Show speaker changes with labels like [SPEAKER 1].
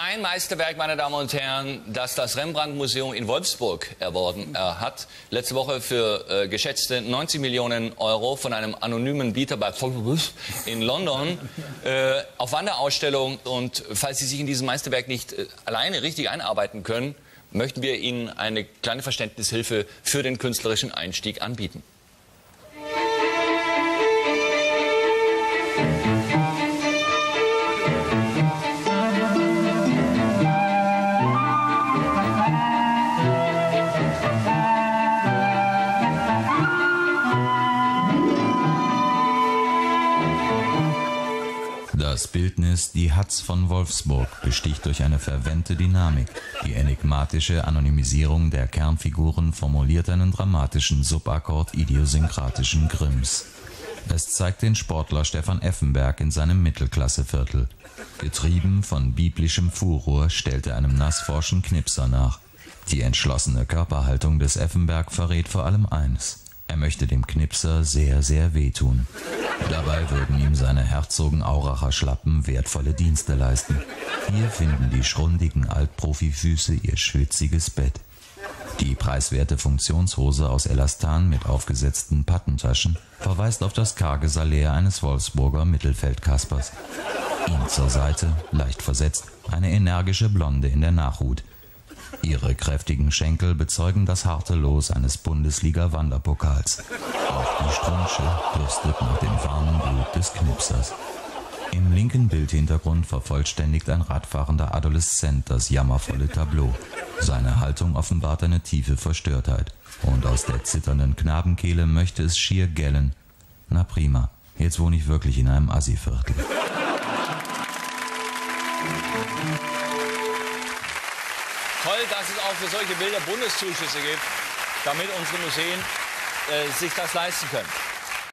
[SPEAKER 1] Ein Meisterwerk, meine Damen und Herren, das das Rembrandt-Museum in Wolfsburg erworben äh, hat. Letzte Woche für äh, geschätzte 90 Millionen Euro von einem anonymen Bieter bei in London äh, auf Wanderausstellung. Und falls Sie sich in diesem Meisterwerk nicht äh, alleine richtig einarbeiten können, möchten wir Ihnen eine kleine Verständnishilfe für den künstlerischen Einstieg anbieten.
[SPEAKER 2] Das Bildnis Die Hatz von Wolfsburg besticht durch eine verwendete Dynamik. Die enigmatische Anonymisierung der Kernfiguren formuliert einen dramatischen Subakkord idiosynkratischen Grimms. Es zeigt den Sportler Stefan Effenberg in seinem Mittelklasseviertel. Getrieben von biblischem Furor stellt er einem nassforschen Knipser nach. Die entschlossene Körperhaltung des Effenberg verrät vor allem eins. Er möchte dem Knipser sehr, sehr wehtun. Dabei würden ihm seine Herzogenauracher Schlappen wertvolle Dienste leisten. Hier finden die schrundigen Altprofifüße ihr schwitziges Bett. Die preiswerte Funktionshose aus Elastan mit aufgesetzten Pattentaschen verweist auf das karge Salär eines Wolfsburger Mittelfeldkaspers. Ihm zur Seite, leicht versetzt, eine energische Blonde in der Nachhut. Ihre kräftigen Schenkel bezeugen das harte Los eines Bundesliga-Wanderpokals. Auch die Strümpfe dürstet nach dem warmen Blut des Knipsers. Im linken Bildhintergrund vervollständigt ein radfahrender Adoleszent das jammervolle Tableau. Seine Haltung offenbart eine tiefe Verstörtheit. Und aus der zitternden Knabenkehle möchte es schier gellen. Na prima, jetzt wohne ich wirklich in einem Assiviertel.
[SPEAKER 1] Toll, dass es auch für solche Bilder Bundeszuschüsse gibt, damit unsere Museen äh, sich das leisten können.